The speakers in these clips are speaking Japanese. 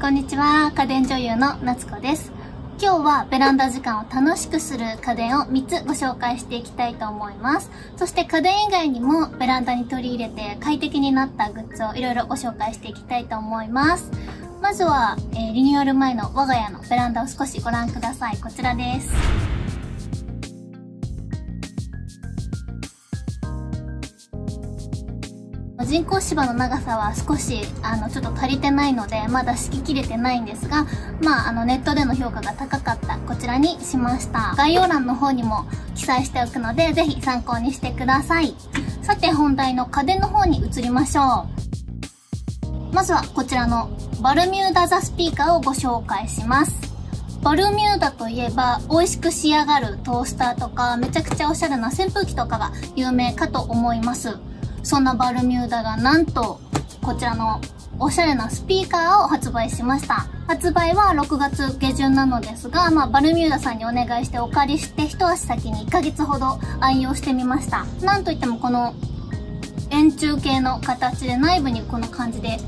こんにちは家電女優の夏子です。今日はベランダ時間を楽しくする家電を3つご紹介していきたいと思います。そして家電以外にもベランダに取り入れて快適になったグッズをいろいろご紹介していきたいと思います。まずは、えー、リニューアル前の我が家のベランダを少しご覧ください。こちらです。人工芝の長さは少しあのちょっと足りてないのでまだ敷き切れてないんですがまああのネットでの評価が高かったこちらにしました。概要欄の方にも記載しておくのでぜひ参考にしてください。さて本題の家電の方に移りましょう。まずはこちらのバルミューダザスピーカーをご紹介します。バルミューダといえば美味しく仕上がるトースターとかめちゃくちゃおしゃれな扇風機とかが有名かと思います。そんなバルミューダがなんと、こちらのおしゃれなスピーカーを発売しました。発売は6月下旬なのですが、まあ、バルミューダさんにお願いしてお借りして一足先に1ヶ月ほど愛用してみました。なんといってもこの円柱形の形で内部にこの感じで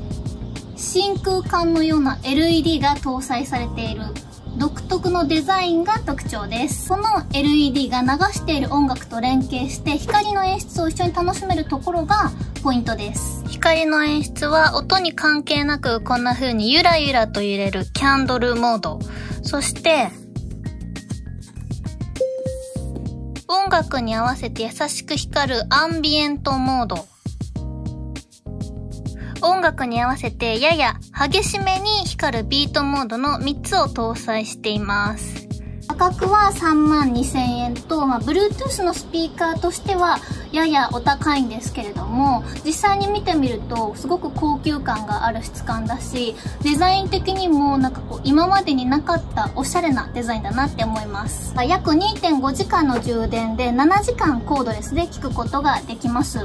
真空管のような LED が搭載されている独特のデザインが特徴です。その LED が流している音楽と連携して光の演出を一緒に楽しめるところがポイントです。光の演出は音に関係なくこんな風にゆらゆらと揺れるキャンドルモード。そして音楽に合わせて優しく光るアンビエントモード。音楽に合わせてやや激しめに光るビートモードの3つを搭載しています。価格は3万2000円と、まあ、Bluetooth のスピーカーとしてはややお高いんですけれども、実際に見てみるとすごく高級感がある質感だし、デザイン的にもなんかこう今までになかったおしゃれなデザインだなって思います。約2.5時間の充電で7時間コードレスで聞くことができます。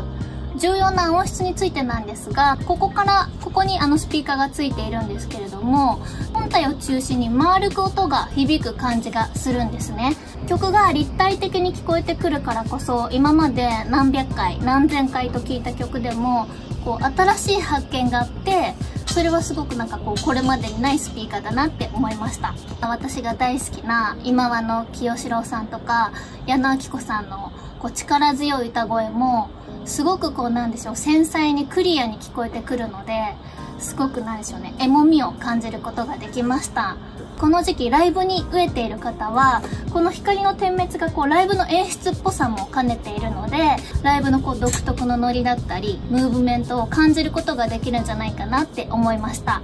重要な音質についてなんですがここからここにあのスピーカーがついているんですけれども本体を中心に丸く音が響く感じがするんですね。曲が立体的に聞こえてくるからこそ今まで何百回何千回と聴いた曲でもこう新しい発見があってそれはすごくなんかこうこれまでにないスピーカーだなって思いました。私が大好きな今和の清志郎さんとか矢野明子さんのこう力強い歌声もすごくこうなんでしょう繊細にクリアに聞こえてくるのですごくなんでしょうねエモみを感じることができました。この時期ライブに飢えている方はこの光の点滅がこうライブの演出っぽさも兼ねているのでライブのこう独特のノリだったりムーブメントを感じることができるんじゃないかなって思いました。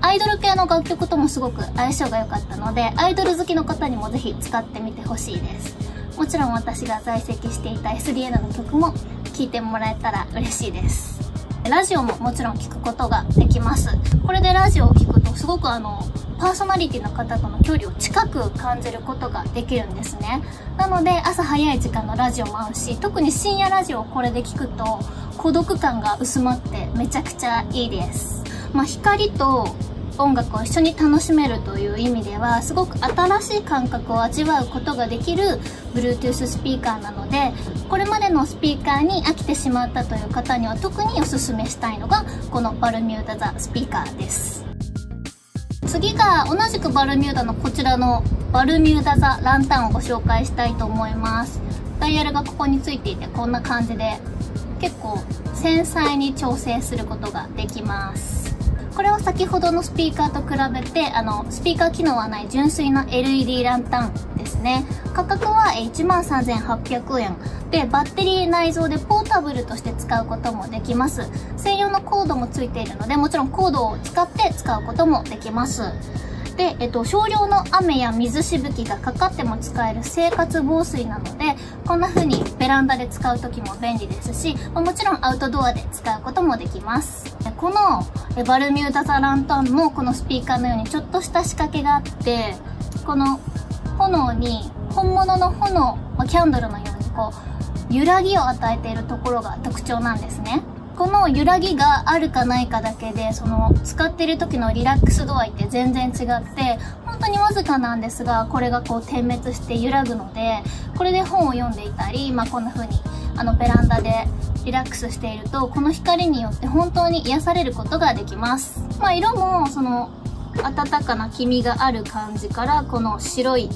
アイドル系の楽曲ともすごく相性が良かったのでアイドル好きの方にもぜひ使ってみてほしいです。もちろん私が在籍していた SDN の曲も聴いてもらえたら嬉しいです。ラジオももちろん聞くことができます。これでラジオを聴くとすごくあのパーソナリティの方との距離を近く感じることができるんですね。なので朝早い時間のラジオも合うし特に深夜ラジオをこれで聞くと孤独感が薄まってめちゃくちゃいいです。まあ、光と音楽を一緒に楽しめるという意味ではすごく新しい感覚を味わうことができる Bluetooth スピーカーなのでこれまでのスピーカーに飽きてしまったという方には特におすすめしたいのがこのバルミューダザスピーカーです。次が同じくバルミューダのこちらのバルミューダザランタンをご紹介したいと思います。ダイヤルがここについていてこんな感じで結構繊細に調整することができます。これは先ほどのスピーカーと比べてあのスピーカー機能はない純粋な LED ランタンですね。価格は13,800円。でバッテリー内蔵でポータブルとして使うこともできます。専用のコードもついているのでもちろんコードを使って使うこともできます。で、えっと、少量の雨や水しぶきがかかっても使える生活防水なので、こんな風にベランダで使う時も便利ですし、もちろんアウトドアで使うこともできます。このバルミューダザランタンもこのスピーカーのようにちょっとした仕掛けがあって、この炎に本物の炎、キャンドルのようにこう、揺らぎを与えているところが特徴なんですね。この揺らぎがあるかないかだけでその使ってる時のリラックス度合いって全然違って本当にわずかなんですがこれがこう点滅して揺らぐのでこれで本を読んでいたり、まあ、こんな風にあのベランダでリラックスしているとこの光によって本当に癒されることができます、まあ、色もその温かな黄身がある感じからこの白い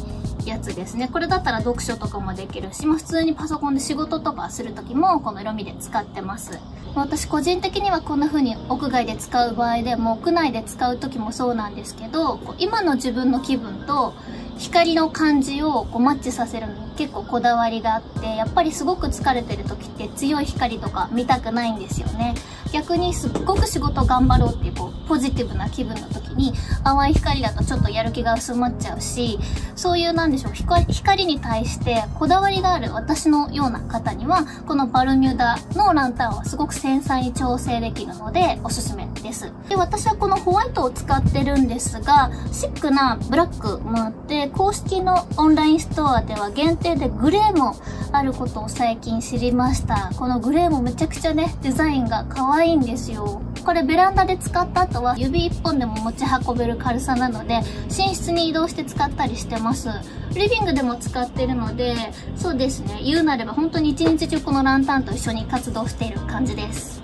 やつですね。これだったら読書とかもできるし、まあ、普通にパソコンで仕事とかする時もこの色味で使ってます。私個人的にはこんな風に屋外で使う場合でも屋内で使う時もそうなんですけど、今の自分の気分と光の感じをこうマッチさせるの結構こだわりがあってやっぱりすごく疲れてる時って強い光とか見たくないんですよね。逆にすっごく仕事頑張ろうっていうこうポジティブな気分の時に淡い光だとちょっとやる気が薄まっちゃうしそういうなんでしょう光に対してこだわりがある私のような方にはこのバルミューダのランタンはすごく繊細に調整できるのでおすすめです。で私はこのホワイトを使ってるんですがシックなブラックもあって公式のオンラインストアでは限定でグレーもあることを最近知りました。このグレーもめちゃくちゃねデザインが可愛いんですよ。これベランダで使った後は指1本でも持ち運べる軽さなので寝室に移動して使ったりしてます。リビングでも使ってるのでそうですね。言うなれば本当に一日中このランタンと一緒に活動している感じです。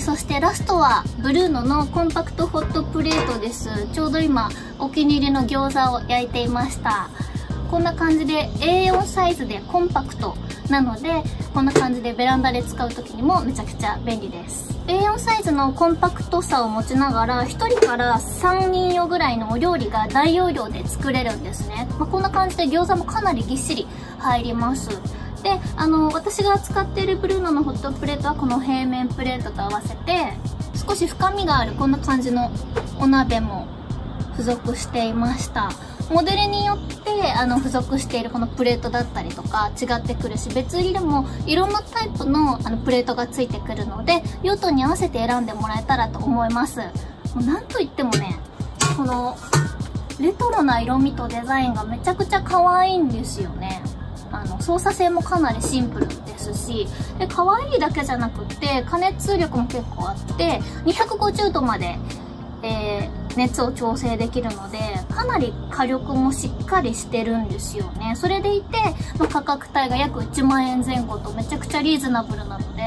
そしてラストはブルーノのコンパクトホットプレートです。ちょうど今お気に入りの餃子を焼いていました。こんな感じで A4 サイズでコンパクトなのでこんな感じでベランダで使う時にもめちゃくちゃ便利です。A4 サイズのコンパクトさを持ちながら1人から3人用ぐらいのお料理が大容量で作れるんですね、まあ、こんな感じで餃子もかなりぎっしり入ります。であの私が使っているブルーノのホットプレートはこの平面プレートと合わせて少し深みがあるこんな感じのお鍋も付属していました。モデルによってあの付属しているこのプレートだったりとか違ってくるし別売りでもいろんなタイプのあのプレートがついてくるので用途に合わせて選んでもらえたらと思います。もうなんといってもねこのレトロな色味とデザインがめちゃくちゃ可愛いんですよね。あの操作性もかなりシンプルですしで可愛いだけじゃなくて加熱力も結構あって250度まで、えー、熱を調整できるのでかなり火力もしっかりしてるんですよね。それでいて、まあ、価格帯が約1万円前後とめちゃくちゃリーズナブルなので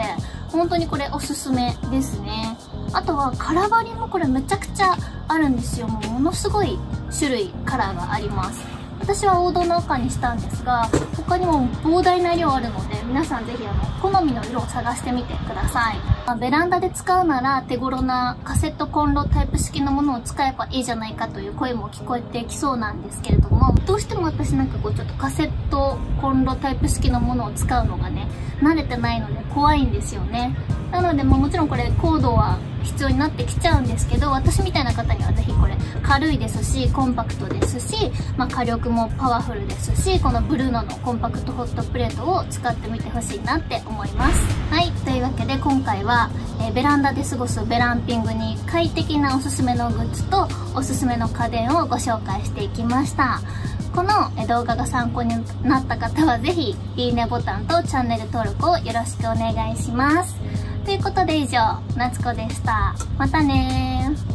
本当にこれおすすめですね。あとはカラバリもこれめちゃくちゃあるんですよ。もうものすごい種類カラーがあります。私は王道の赤にしたんですが他にも膨大な量あるので皆さんぜひあの好みの色を探してみてください、まあ、ベランダで使うなら手頃なカセットコンロタイプ式のものを使えばいいじゃないかという声も聞こえてきそうなんですけれどもどうしても私なんかこうちょっとカセットコンロタイプ式のものを使うのがね慣れてないので怖いんですよね。なので、まあ、もちろんこれコードは必要になってきちゃうんですけど私みたいな方にはぜひこれ軽いですしコンパクトですし、まあ、火力もパワフルですしこのブルーノのコンパクトホットプレートを使ってみてほしいなって思います。はい。というわけで今回は、えー、ベランダで過ごすベランピングに快適なおすすめのグッズとおすすめの家電をご紹介していきました。この動画が参考になった方はぜひいいねボタンとチャンネル登録をよろしくお願いします。ということで以上、夏子でした。またねー。